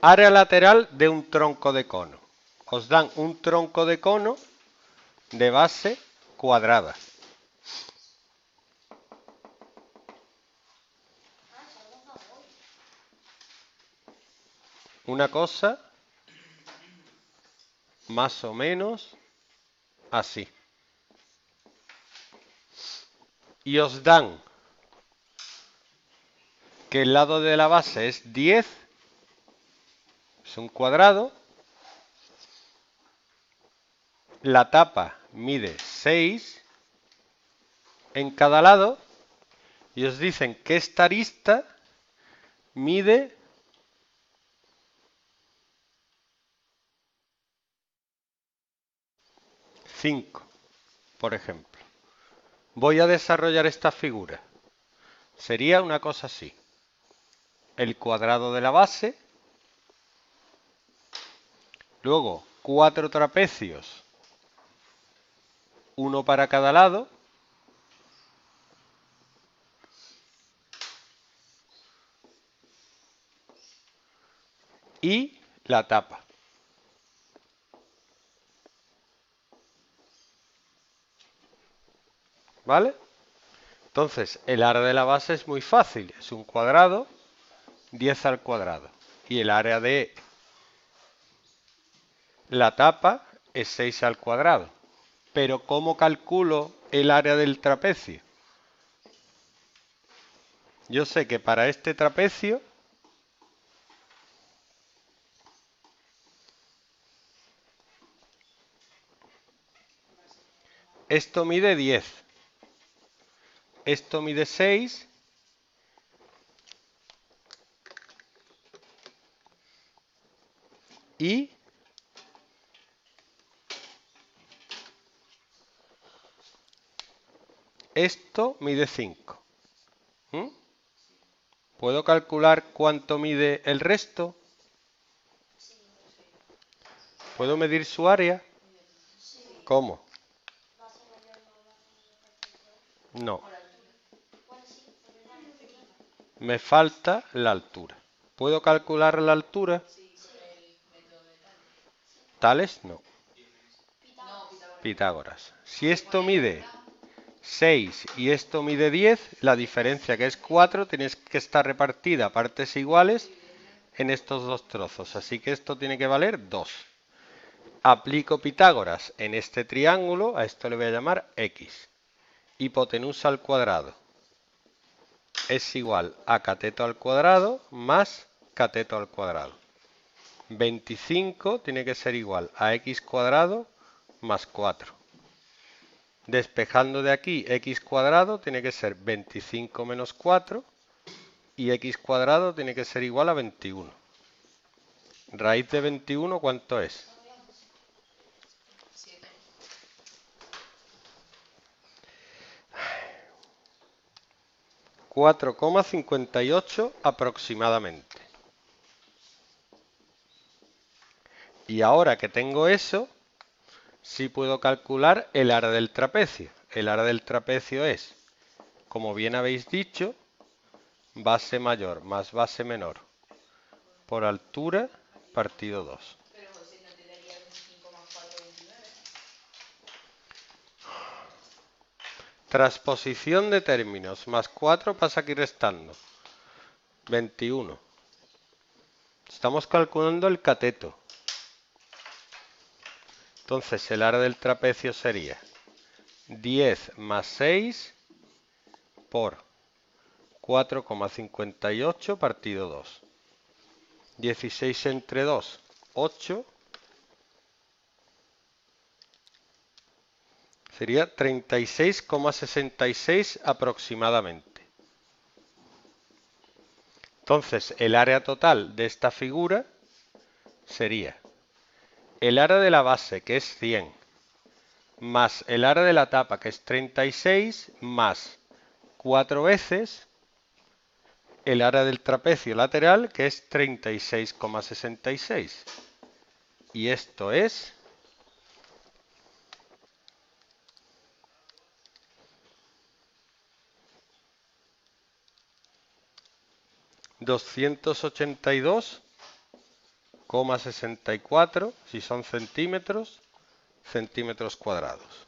Área lateral de un tronco de cono. Os dan un tronco de cono de base cuadrada. Una cosa más o menos así. Y os dan que el lado de la base es 10, es un cuadrado, la tapa mide 6 en cada lado y os dicen que esta arista mide cinco, por ejemplo. Voy a desarrollar esta figura. Sería una cosa así. El cuadrado de la base. Luego, cuatro trapecios uno para cada lado. Y la tapa. ¿Vale? Entonces, el área de la base es muy fácil. Es un cuadrado, 10 al cuadrado. Y el área de la tapa es 6 al cuadrado pero ¿cómo calculo el área del trapecio? Yo sé que para este trapecio esto mide 10, esto mide 6 y Esto mide 5. ¿Mm? ¿Puedo calcular cuánto mide el resto? ¿Puedo medir su área? ¿Cómo? No. Me falta la altura. ¿Puedo calcular la altura? Tales no. Pitágoras. Si esto mide 6 y esto mide 10, la diferencia que es 4 tiene que estar repartida partes iguales en estos dos trozos. Así que esto tiene que valer 2. Aplico Pitágoras en este triángulo, a esto le voy a llamar X. Hipotenusa al cuadrado es igual a cateto al cuadrado más cateto al cuadrado. 25 tiene que ser igual a x cuadrado más 4. Despejando de aquí x cuadrado tiene que ser 25 menos 4 y x cuadrado tiene que ser igual a 21. Raíz de 21, ¿cuánto es? ...4,58 aproximadamente. Y ahora que tengo eso, sí puedo calcular el área del trapecio. El área del trapecio es, como bien habéis dicho, base mayor más base menor por altura partido 2. Transposición de términos más 4 pasa aquí restando. 21. Estamos calculando el cateto. Entonces el área del trapecio sería 10 más 6 por 4,58 partido 2. 16 entre 2, 8. Sería 36,66 aproximadamente. Entonces el área total de esta figura sería el área de la base, que es 100, más el área de la tapa, que es 36, más 4 veces el área del trapecio lateral, que es 36,66. Y esto es... ¿282 64, si son centímetros, centímetros cuadrados.